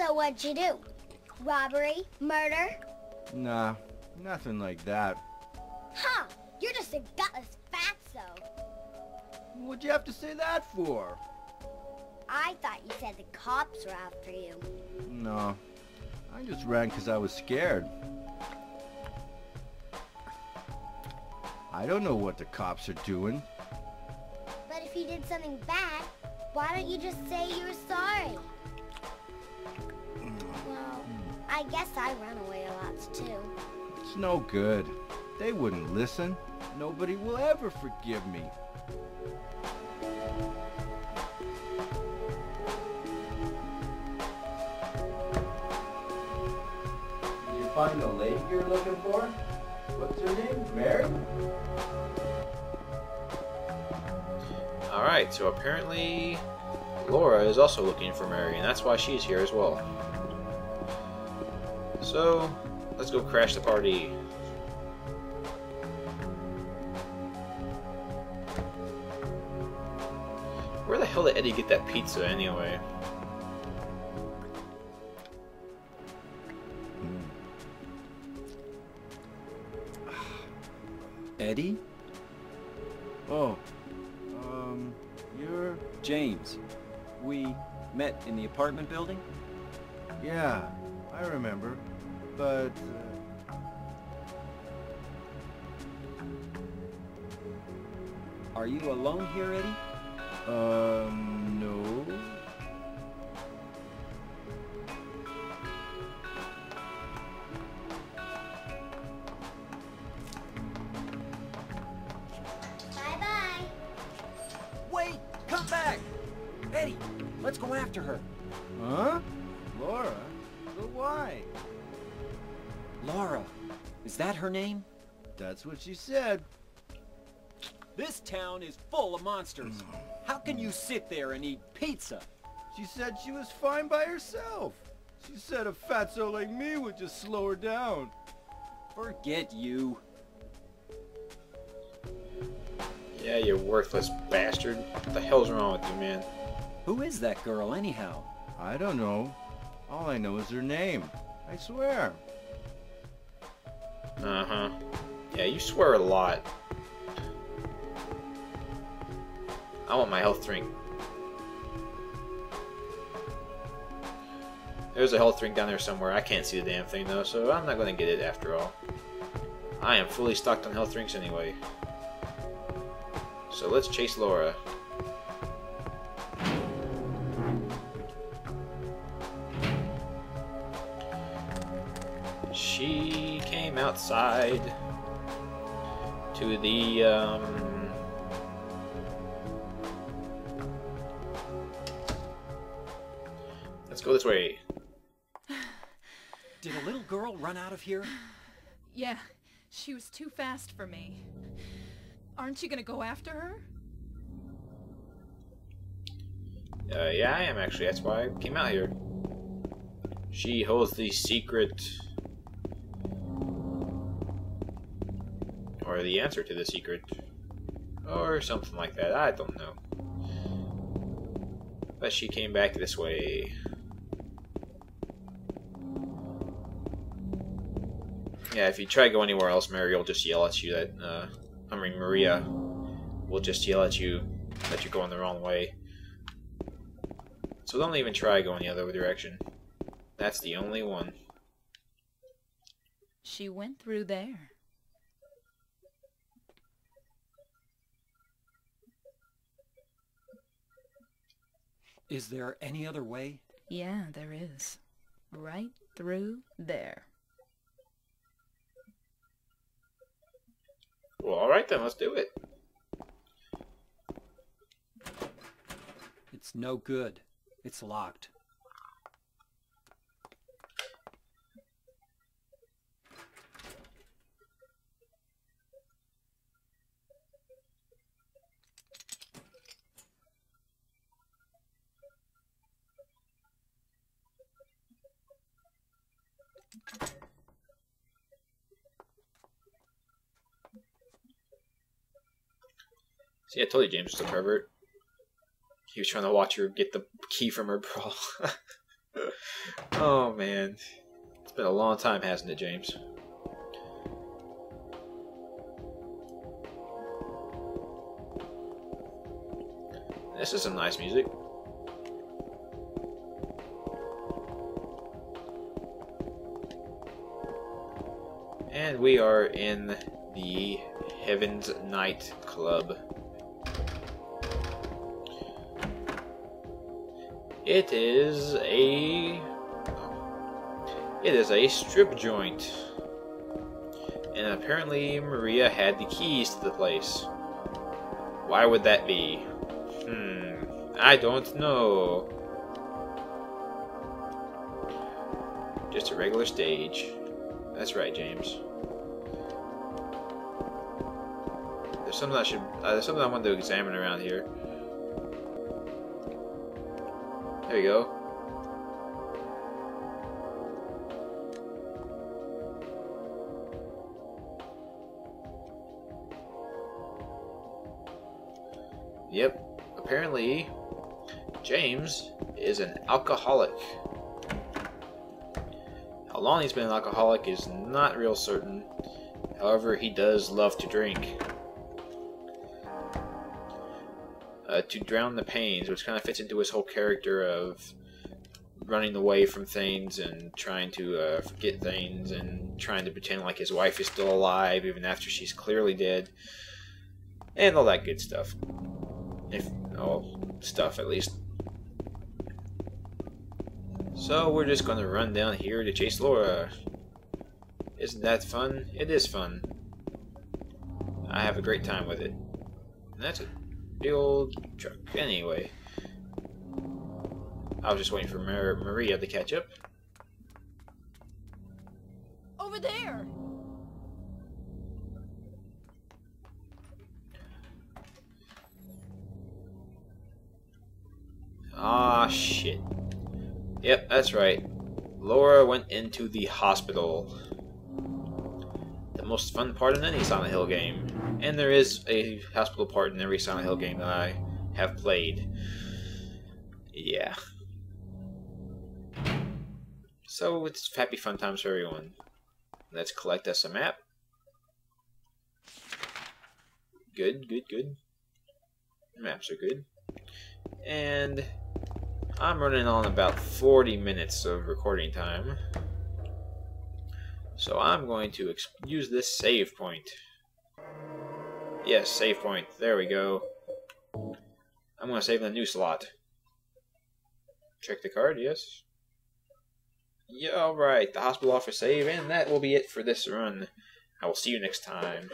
So what'd you do? Robbery? Murder? Nah, nothing like that. Huh, you're just a gutless fatso. What'd you have to say that for? I thought you said the cops were after you. No, I just ran because I was scared. I don't know what the cops are doing. But if you did something bad, why don't you just say you were sorry? I guess I run away a lot too. It's no good. They wouldn't listen. Nobody will ever forgive me. Did you find the lady you're looking for? What's her name? Mary? Alright, so apparently Laura is also looking for Mary, and that's why she's here as well. So, let's go crash the party. Where the hell did Eddie get that pizza anyway? Eddie? Oh, um, you're... James. We met in the apartment building? Yeah, I remember. But, uh, Are you alone here, Eddie? um, no. Bye-bye. Wait! Come back! Eddie, let's go after her. Huh? Laura? But why? Laura. Is that her name? That's what she said. This town is full of monsters. Hmm. How can you sit there and eat pizza? She said she was fine by herself. She said a fatso like me would just slow her down. Forget you. Yeah, you worthless bastard. What the hell's wrong with you, man? Who is that girl, anyhow? I don't know. All I know is her name. I swear. Uh-huh. Yeah, you swear a lot. I want my health drink. There's a health drink down there somewhere. I can't see the damn thing though, so I'm not gonna get it after all. I am fully stocked on health drinks anyway. So let's chase Laura. Outside to the um, Let's go this way. Did a little girl run out of here? Yeah, she was too fast for me. Aren't you gonna go after her? Uh, yeah, I am actually. That's why I came out here. She holds the secret. The answer to the secret. Or something like that. I don't know. But she came back this way. Yeah, if you try to go anywhere else, Mary will just yell at you that, uh, I mean, Maria will just yell at you that you're going the wrong way. So don't even try going the other direction. That's the only one. She went through there. Is there any other way? Yeah, there is. Right through there. Well, alright then, let's do it. It's no good. It's locked. See, I told you James was a pervert. He was trying to watch her get the key from her bra. Oh man. It's been a long time, hasn't it, James? This is some nice music. And we are in the Heaven's Night Club. It is a it is a strip joint. And apparently Maria had the keys to the place. Why would that be? Hmm, I don't know. Just a regular stage. That's right, James. There's something I should. Uh, there's something I wanted to examine around here. There you go. Yep. Apparently, James is an alcoholic. How long he's been an alcoholic is not real certain. However, he does love to drink. Uh, to drown the pains, which kind of fits into his whole character of running away from things and trying to uh, forget things and trying to pretend like his wife is still alive even after she's clearly dead. And all that good stuff. If, all stuff at least. So we're just gonna run down here to chase Laura. Isn't that fun? It is fun. I have a great time with it. And that's a big old truck. Anyway. I was just waiting for Mar Maria to catch up. Over there! Ah, shit. Yep, that's right. Laura went into the hospital. Most fun part in any Silent Hill game. And there is a hospital part in every Silent Hill game that I have played. Yeah. So it's happy fun times for everyone. Let's collect us a map. Good, good, good. Maps are good. And I'm running on about 40 minutes of recording time. So I'm going to use this save point. Yes, save point. There we go. I'm going to save in the new slot. Check the card, yes. Yeah, alright. The hospital office save, and that will be it for this run. I will see you next time.